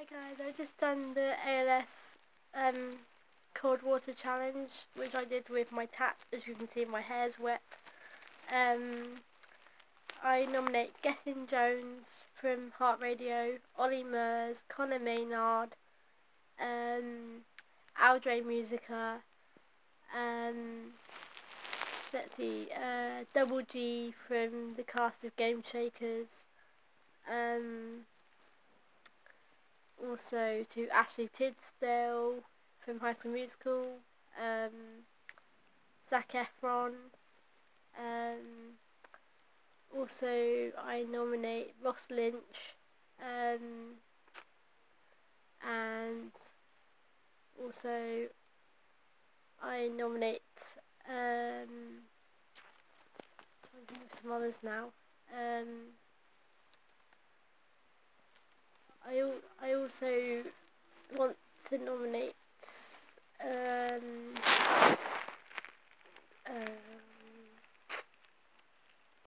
Hi guys, I've just done the ALS um, cold water challenge, which I did with my tap. As you can see, my hair's wet. Um, I nominate Gethin Jones from Heart Radio, Ollie Murs, Conor Maynard, um, Aldre Musica, um, let's see, uh, Double G from the cast of Game Shakers, um, also to Ashley Tisdale from High School Musical, um, Zac Efron, um, also I nominate Ross Lynch, um, and also I nominate um, some others now. Um, I, I also want to nominate um,